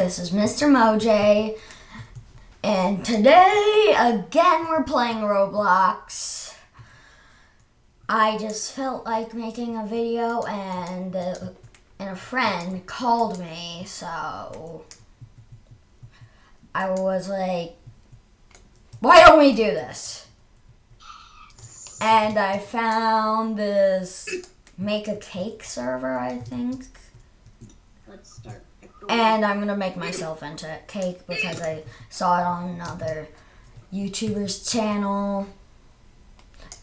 this is Mr. Moj, and today again we're playing Roblox. I just felt like making a video, and uh, and a friend called me, so I was like, "Why don't we do this?" And I found this make a cake server, I think. And I'm gonna make myself into a cake because I saw it on another YouTuber's channel.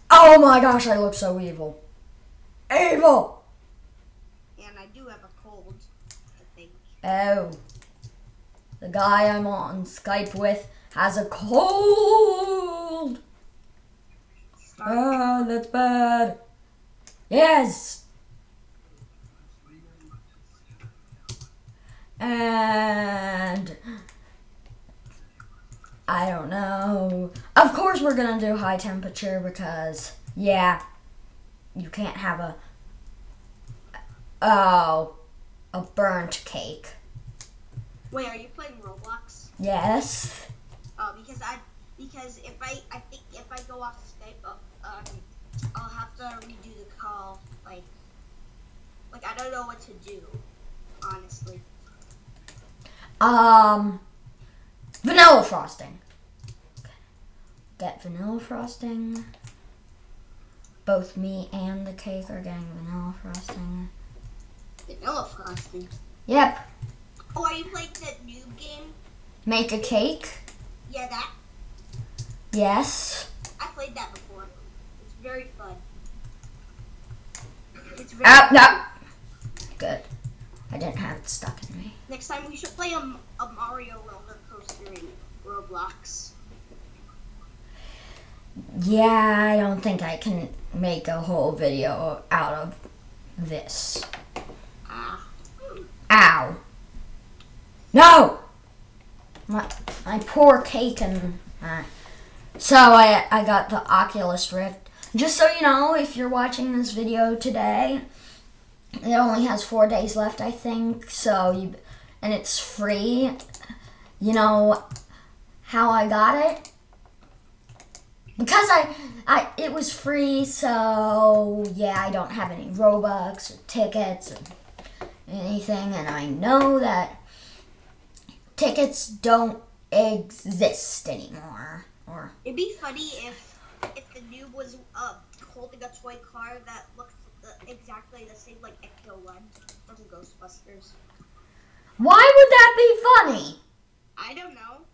Oh my gosh, I look so evil. Evil! And I do have a cold, I think. Oh. The guy I'm on Skype with has a cold! Ah, that's bad. Yes! And I don't know. Of course, we're gonna do high temperature because, yeah, you can't have a oh a burnt cake. Wait, are you playing Roblox? Yes. Oh, because I because if I I think if I go off Skype, uh, um, I'll have to redo the call. Like, like I don't know what to do, honestly. Um, vanilla frosting. Get vanilla frosting. Both me and the cake are getting vanilla frosting. Vanilla frosting. Yep. Oh, are you playing that new game? Make a cake. Yeah, that Yes. I played that before. It's very fun. It's very. Oh, no. Good. I didn't have it stuck in me. Next time we should play a, a Mario roller coaster in Roblox. Yeah, I don't think I can make a whole video out of this. Ah. Ow. No! My, my poor cake and... Uh, so I, I got the Oculus Rift. Just so you know, if you're watching this video today, it only has four days left, I think. So you... And it's free. You know how I got it? Because I, I, it was free, so yeah, I don't have any Robux or tickets or anything, and I know that tickets don't exist anymore. Or It'd be funny if if the noob was uh, holding a toy car that looked exactly the same like Ecto One from Ghostbusters. why would that be funny? I don't know.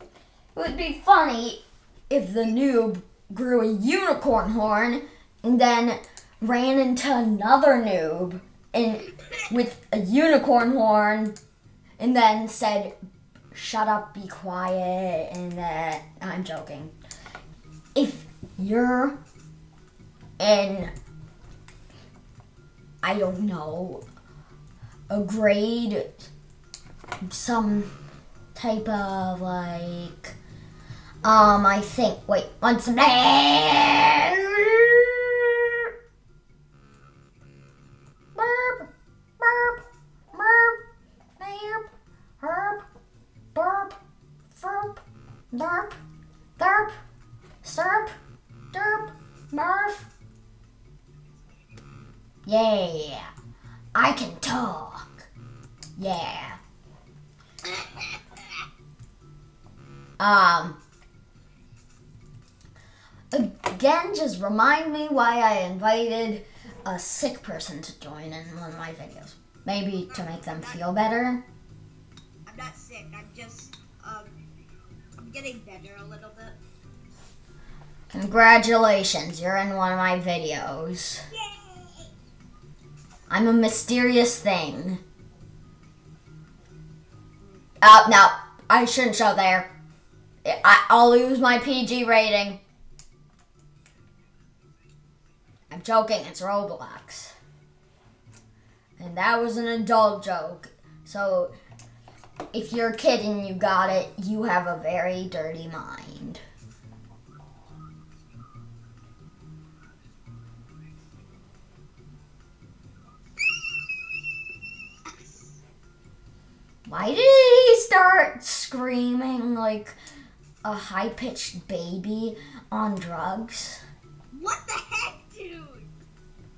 It would be funny if the noob grew a unicorn horn and then ran into another noob and with a unicorn horn and then said shut up be quiet and that i'm joking if you're in I don't know, a grade, some type of like, um, I think, wait, once again. derp, derp yeah i can talk yeah um again just remind me why i invited a sick person to join in one of my videos maybe to make them feel better I'm not sick. I'm just um I'm getting better a little bit. congratulations you're in one of my videos! I'm a mysterious thing. Oh no. I shouldn't show there. I, i'll lose my pg rating. I'm joking. It's roblox. And that was an adult joke. So if you're a kid and you got it. You have a very dirty mind Why did he start screaming like a high pitched baby on drugs? What the heck, dude?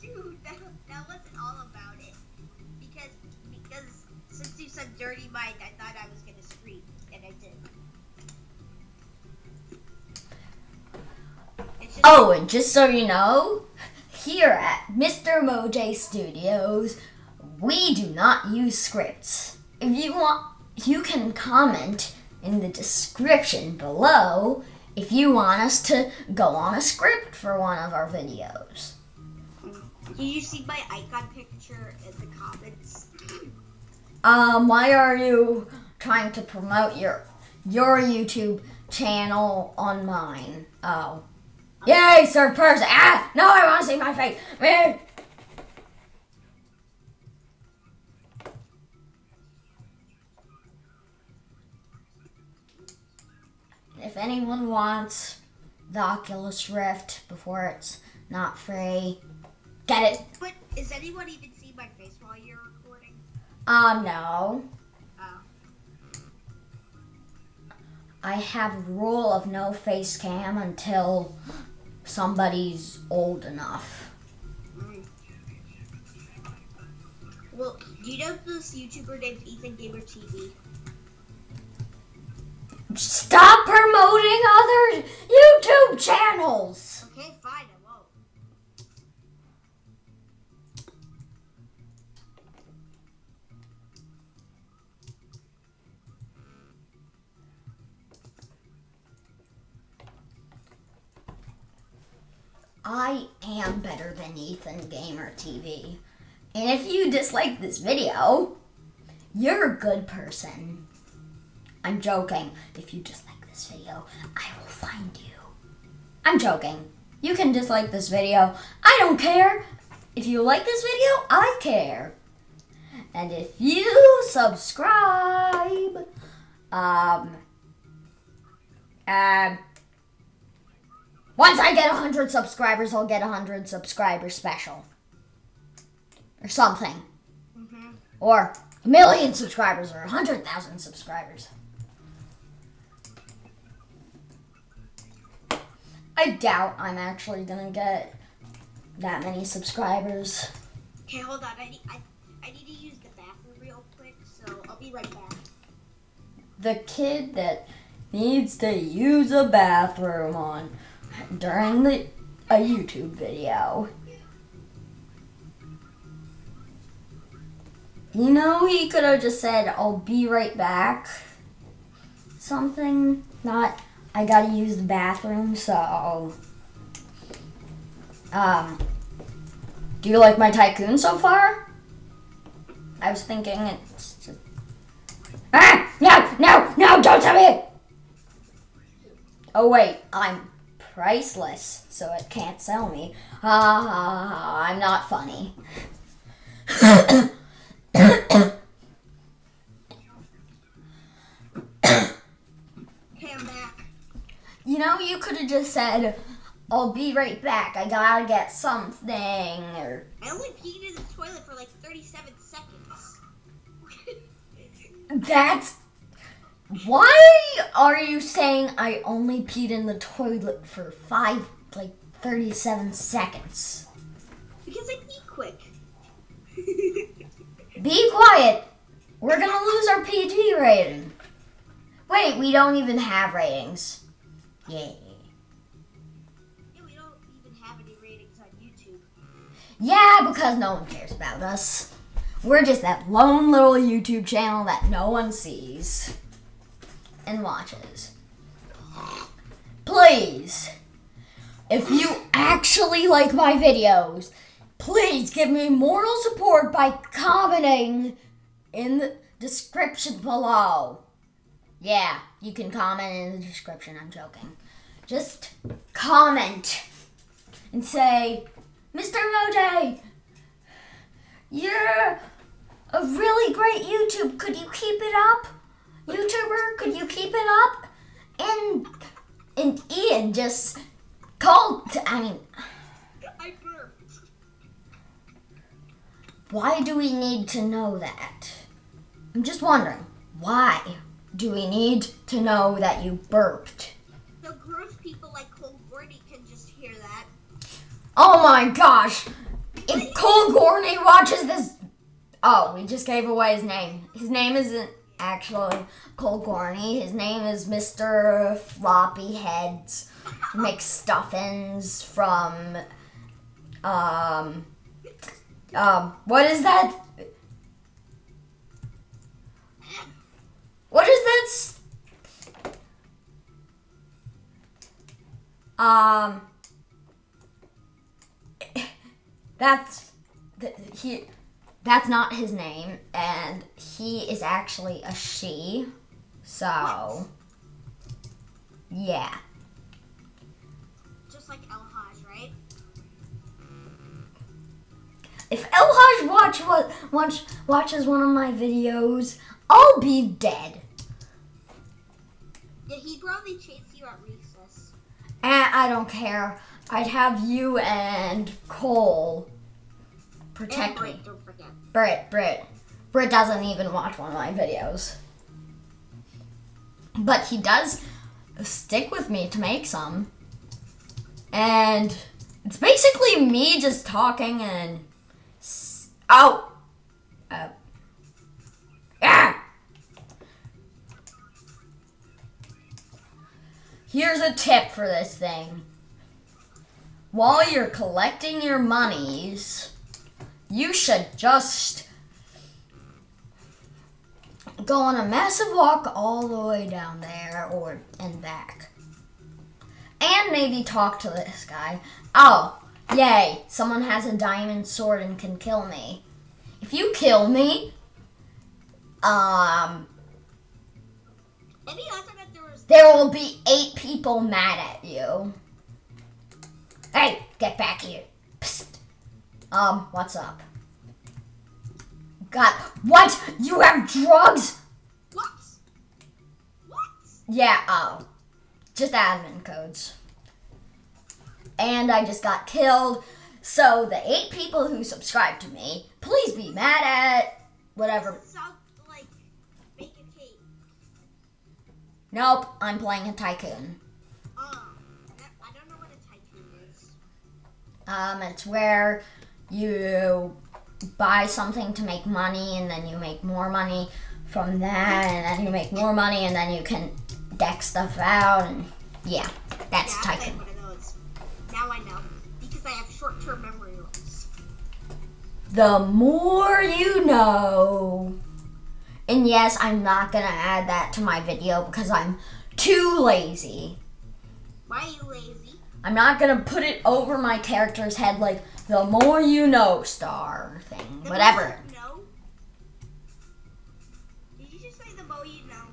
Dude, that, that wasn't all about it. Because because since you said dirty I thought I was gonna scream, and I did. Oh, and just so you know, here at Mr. Moj Studios, we do not use scripts. If you want, you can comment in the description below if you want us to go on a script for one of our videos. Can you see my icon picture in the comments? Um, why are you trying to promote your your YouTube channel on mine? Oh. Yay, person. Ah, no, I want to see my face. If anyone wants the Oculus Rift before it's not free, get it. But is anyone even see my face while you're recording? Um, no. Oh. I have a rule of no face cam until somebody's old enough. Mm. Well, do you know this YouTuber named Ethan Gamer TV? Stop promoting other YouTube channels! Okay, fine, I won't. I am better than Ethan Gamer TV. And if you dislike this video, you're a good person. I'm joking. If you dislike this video, I will find you. I'm joking. You can dislike this video. I don't care. If you like this video, I care. And if you subscribe, um, um, once I get 100 subscribers, I'll get a 100 subscriber special. Or something. Mm-hmm. Or a million subscribers or a 100,000 subscribers. I doubt I'm actually gonna get that many subscribers. Okay, hold on. I need, I, I need to use the bathroom real quick, so I'll be right back. The kid that needs to use a bathroom on during the a YouTube video. You know, he could have just said, I'll be right back. Something, not, I gotta use the bathroom, so. Um, do you like my tycoon so far? I was thinking it's just. Ah! No! No! No! Don't tell me! Oh, wait, I'm priceless, so it can't sell me. Ah, I'm not funny. You could have just said, I'll be right back. I gotta get something. Or I only peed in the toilet for like 37 seconds. that's. Why are you saying I only peed in the toilet for five, like 37 seconds? because I pee quick. Be quiet. We're gonna lose our PG rating. Wait, we don't even have ratings. Yeah. Have any ratings on YouTube. Yeah, because no one cares about us. We're just that lone little YouTube channel that no one sees and watches. Please, if you actually like my videos, please give me moral support by commenting in the description below. Yeah, you can comment in the description. I'm joking. Just comment and say, Mr. Moj, you're a really great YouTube. Could you keep it up? YouTuber, could you keep it up? And and Ian just called. To, I mean, I burped. why do we need to know that? I'm just wondering. Why do we need to know that you burped? Oh my gosh! If Cole Gorney watches this. Oh, we just gave away his name. His name isn't actually Cole Gorney. His name is Mr. Floppy Heads. He makes from. Um. Um. What is that? What is that? Um. That's th- he. That's not his name, and he is actually a she. So, yeah. Just like El Haj, right? If Elhaj watch what watch watches one of my videos, I'll be dead. Yeah, he probably chased you at recess. And I don't care. I'd have you and Cole protect me. Britt, don't forget. Britt, Britt. Britt doesn't even watch one of my videos. But he does stick with me to make some. And it's basically me just talking and. Oh! Uh, ah! Here's a tip for this thing. While you're collecting your monies, you should just go on a massive walk all the way down there or and back. And maybe talk to this guy. Oh, yay, someone has a diamond sword and can kill me. If you kill me, um, Maybe also that there was there will be eight people mad at you. Hey, get back here. Um, what's up? God, what? You have drugs? what? What? Yeah, oh. Just admin codes. And I just got killed. So the eight people who subscribe to me, please be mad at whatever. Like make a cake. Nope, I'm playing a tycoon. Um, I don't know what a tycoon is. Um, it's where you buy something to make money and then you make more money from that and then you make more money and then you can deck stuff out and yeah, that's yeah, tycoon. played one of those. Now I know because I have short-term memory loss. The more you know. And yes, I'm not gonna add that to my video because I'm too lazy. Why are you lazy? I'm not gonna put it over my character's head like the more you know star thing. The Whatever. You know? Did you just say the mo you know?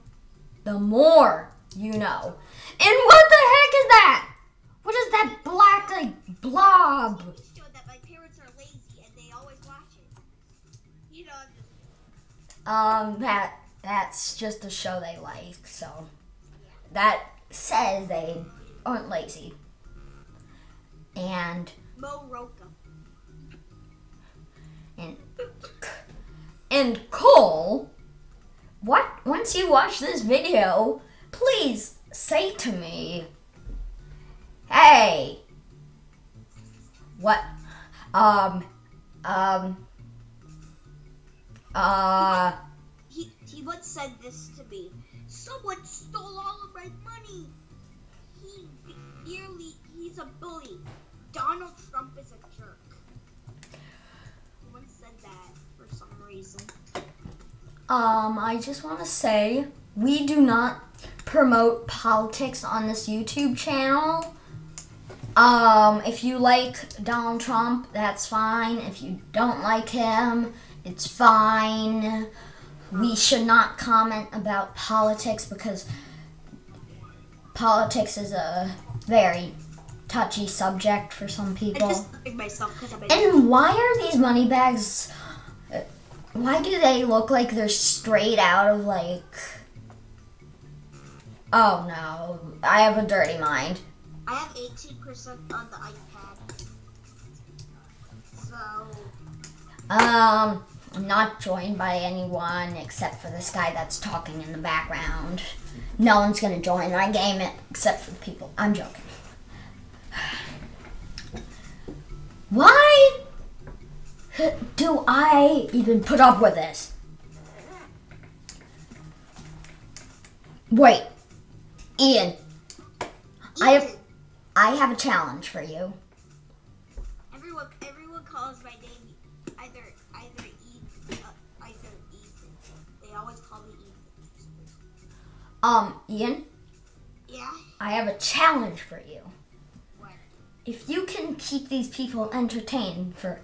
The more you know. And what the heck is that? What is that black like blob? TV show that my parents are lazy and they always watch it. You know, I'm just Um, that that's just a show they like, so that says they aren't lazy. And Mo and Cole, what once you watch this video, please say to me, "Hey, what, um, um, uh." He he once said this to me. Someone stole all of my money. He nearly he's a bully. Donald Trump is a jerk. He once said that for some reason. Um, I just want to say we do not promote politics on this YouTube channel. Um, if you like Donald Trump, that's fine. If you don't like him, it's fine. We should not comment about politics because politics is a very touchy subject for some people. just myself I'm And why are these money bags? Why do they look like they're straight out of like? Oh no, I have a dirty mind. I have 18% on the iPad. So Um, I'm not joined by anyone except for this guy that's talking in the background. No one's gonna join my game except for the people. I'm joking. Why do I even put up with this? Wait, Ian, I have I have a challenge for you. Everyone, everyone calls my name either either Ethan, uh, either Ethan. They always call me Ethan. Um, Ian, Yeah. I have a challenge for you. What? If you can keep these people entertained for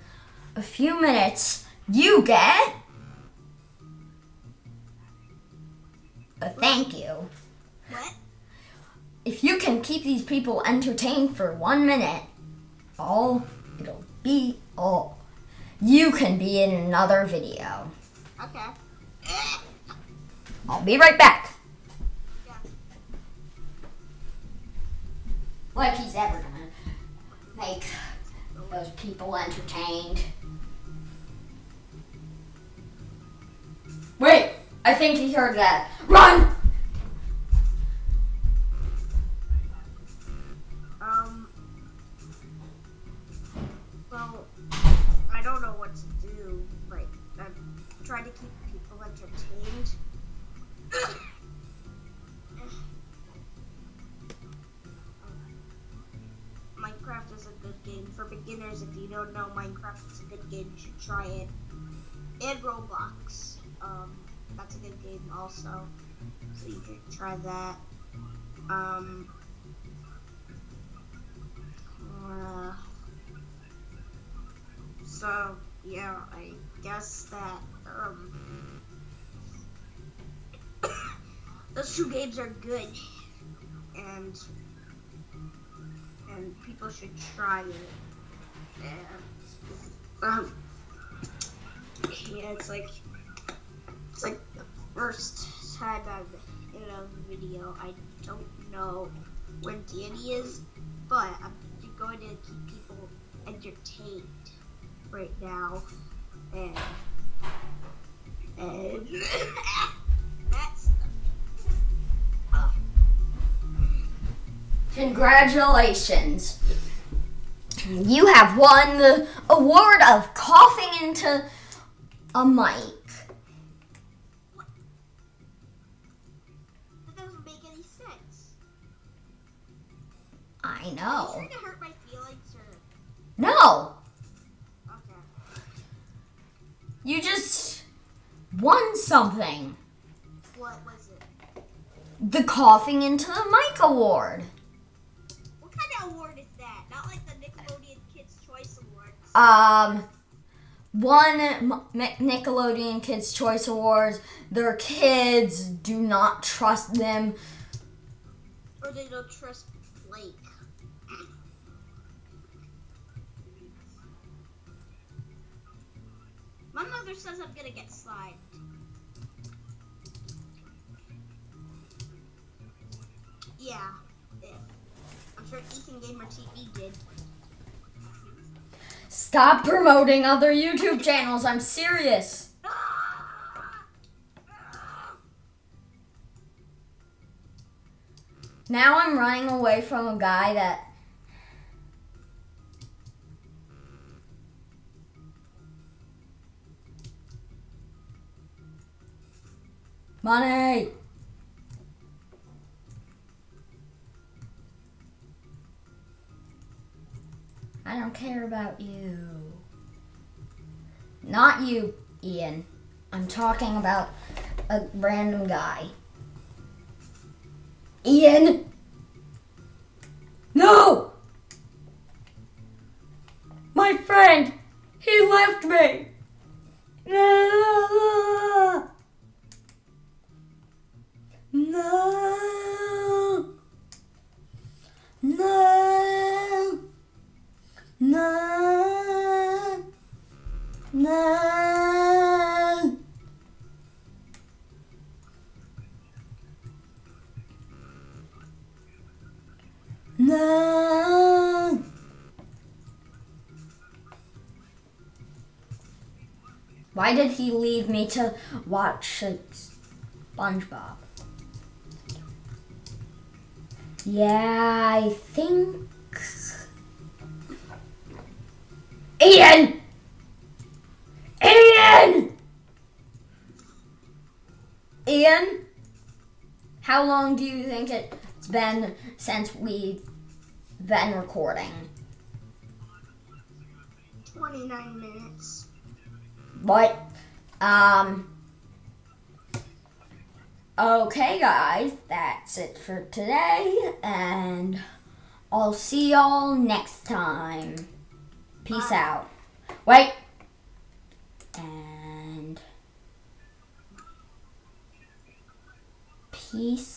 a few minutes, you get a thank you. What? If you can keep these people entertained for one minute, all it'll be all. You can be in another video. Okay. I'll be right back. Yeah. Like he's ever gonna make those people entertained. Wait, I think he heard that. Run! Um. Well, I don't know what to do. Like, I'm trying to keep people entertained. Minecraft is a good game for beginners. If you don't know Minecraft is a good game, you should try it. And Roblox. Um, that's a good game also. So you should try that. Um, uh, so yeah, I guess that um, those two games are good, and and people should try it. And um, yeah, it's like it's like the first time I'm in a video. I don't know where Danny is, but I'm going to keep people entertained right now, and and that's Congratulations. You have won the award of coughing into a mic. I Are you know. trying to hurt my feelings or No, okay? you just won something. What was it? The coughing into the mic award. What kind of award is that? Not like the Nickelodeon Kids Choice Awards. Um, one Nickelodeon Kids Choice Awards. Their kids do not trust them. or they don't trust Blake. My mother says I'm gonna get slimed. Yeah. I'm sure Ethan Gamer TV did. Stop promoting other YouTube channels. I'm serious. Now I'm running away from a guy that. Money! I don't care about you. Not you, Ian. I'm talking about a random guy. Ian! No! No! No! No! No! Why did he leave me to watch SpongeBob? Yeah, I think. Ian! Ian! Ian? How long do you think it's been since we've been recording? 29 minutes. What? Um. Okay, guys, that's it for today, and I'll see y'all next time. Peace Bye. out. Wait. And. Peace.